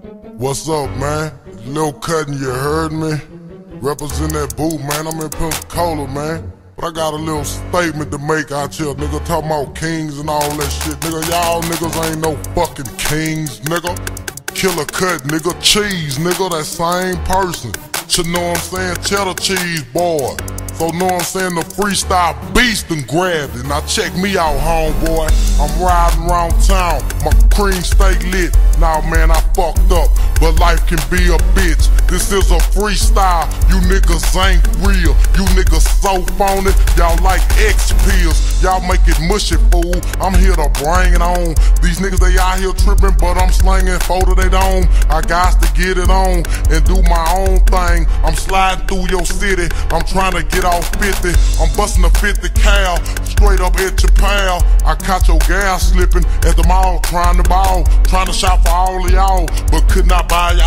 What's up, man? Lil Cuttin, you heard me? Represent that boot, man. I'm in Pensacola, man. But I got a little statement to make out here, nigga. Talking about kings and all that shit, nigga. Y'all niggas ain't no fucking kings, nigga. Killer cut, nigga. Cheese, nigga. That same person. You know what I'm saying? Cheddar cheese, boy. So know I'm saying? The freestyle beast and grabbed it. Now check me out, homeboy. I'm riding around town. My cream steak lit. Now man, I fucked up. But life can be a bitch. This is a freestyle. You niggas ain't real. You niggas so phony. Y'all like X pills. Y'all make it mushy, fool. I'm here to bring it on. These niggas, they out here tripping, but I'm slinging photo they don't. I got to get it on and do my own thing. I'm sliding through your city. I'm trying to get off 50. I'm busting a 50 cal straight up at your pal. I caught your gas slipping at the mall trying to ball. Trying to shop for all of y'all, but could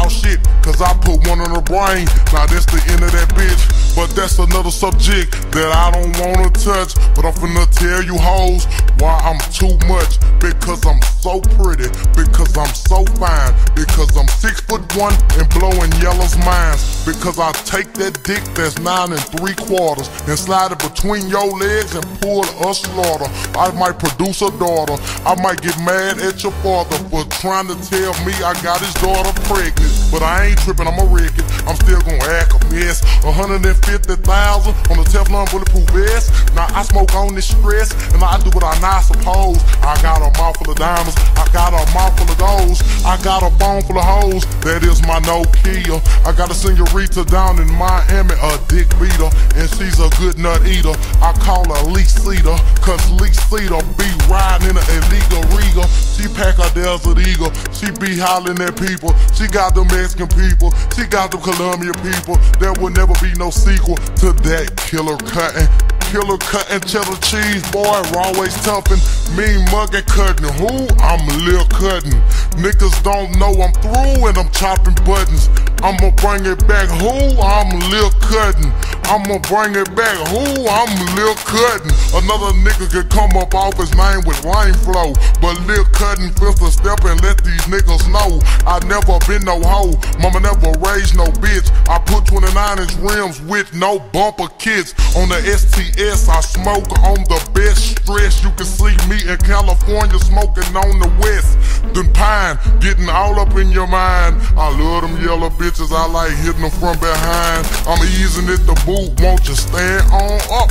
not shit. Cause I put one on her brain. Now that's the end of that bitch. But that's another subject that I don't wanna touch. But I'm finna tell you hoes why I'm too much. Because I'm so pretty. Because I'm so fine. Because I'm six foot one and blowing yellow's minds. Because I take that dick that's nine and three quarters and slide it between your legs and pull a slaughter. I might produce a daughter. I might get mad at your father for trying to tell me I got his daughter pregnant. But I ain't tripping, I'ma wreck it. I'm still gonna act a mess. 150,000 on the Teflon bulletproof vest. Now I smoke on this stress, and I do what I not suppose. I got a mouth full of diamonds, I got a mouth full of goals, I got a bone full of hoes. That is my no kill. I got a senorita down in Miami, a dick beater, and she's a good nut eater. I call her Lee Cedar, cause Lee Cedar be riding in an illegal regal. She pack a Desert Eagle, she be hollering at people. She got the Mexican people, she got the Colombia people. There will never be no sequel to that killer cutting. Killer cutting cheddar cheese, boy, we're always toughin'. Mean muggin' cutting. Who? I'm Lil Cuttin. Niggas don't know I'm through and I'm chopping buttons. I'ma bring it back. Who? I'm Lil Cuttin. I'ma bring it back. Who? I'm Lil Cuttin. Another nigga could come up off his name with lame flow. But Lil Cuttin fifth a step and let these niggas know I never been no hoe. Mama never raised no bitch. I put 29 inch rims with no bumper kits. On the STS, I smoke on the best stress. You can see me in California smoking on the west. Then pine, getting all up in your mind. I love them yellow bitches, I like hitting them from behind. I'm easing it the boot, won't you stand on up?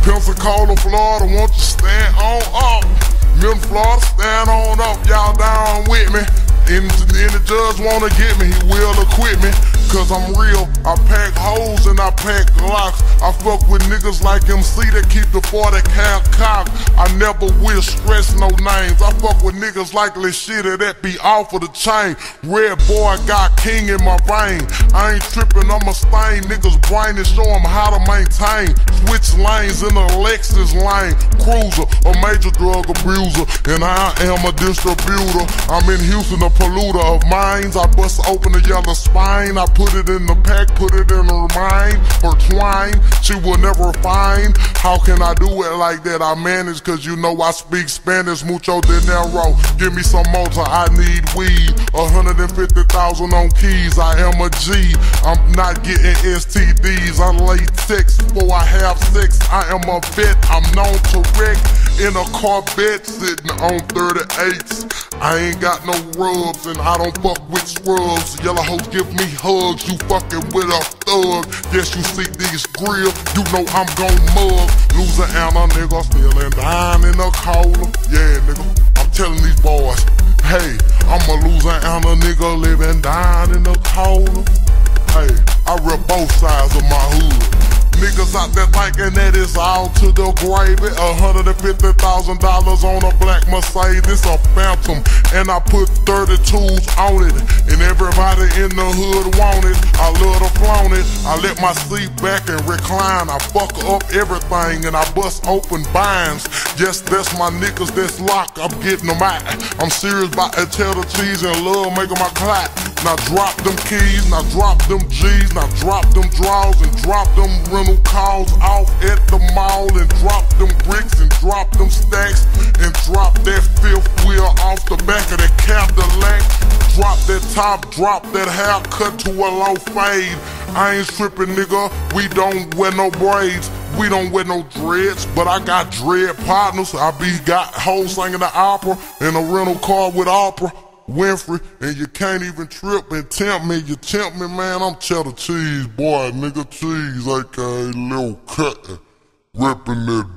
Pensacola, Florida, won't you stand on up? Milton Florida, stand on up, y'all down with me. Any, any judge wanna get me, he will acquit me. Cause I'm real, I pack holes and I pack locks. I fuck with niggas like MC that keep the 40 cal cock. I never will stress no names. I fuck with niggas like Lashida that be off of the chain. Red boy got king in my vein. I ain't tripping, I'ma stain niggas' brain and show them how to maintain. Switch lanes in a Lexus lane. Cruiser, a major drug abuser. And I am a distributor. I'm in Houston, a polluter of minds. I bust open the yellow spine. I put it in the pack, put it in her mind. Her twine, she will never find. How can I do it like that? I manage cause you know I speak Spanish. Mucho dinero. Give me some motor, I need weed. 150,000 on keys, I am a G. I'm not getting STDs. I lay six before I have sex. I am a vet, I'm known to wreck in a Corvette sitting on 38s. I ain't got no rubs and I don't fuck with scrubs. Yellow hoes give me hugs, you fucking with a thug. Yes, you see these grills, you know I'm gon' mug. Louisiana nigga still and dying in a cola. Yeah, nigga, I'm telling these boys, hey, I'm a Louisiana nigga living down in the cola. Hey, I rep both sides of my hood. Niggas out there thinking that it's all to the gravy. $150,000 on a black Mercedes, a Phantom. And I put 32s on it. And everybody in the hood want it. I love to flaunt it. I let my seat back and recline. I fuck up everything and I bust open binds. Yes, that's my niggas that's locked. I'm getting them out. I'm serious about that cheddar cheese and love making my clot. Now drop them keys, now drop them G's, now drop them draws and drop them rental calls off at the mall and drop them bricks and drop them stacks and drop that fifth wheel off the back of that Cadillac. Drop that top drop, that hair cut to a low fade. I ain't stripping, nigga. We don't wear no braids. We don't wear no dreads, but I got dread partners. I be got hoes singing the opera in a rental car with Oprah. Winfrey, and you can't even trip and tempt me. You tempt me, man. I'm cheddar cheese, boy, nigga cheese, aka little cut. Ripping that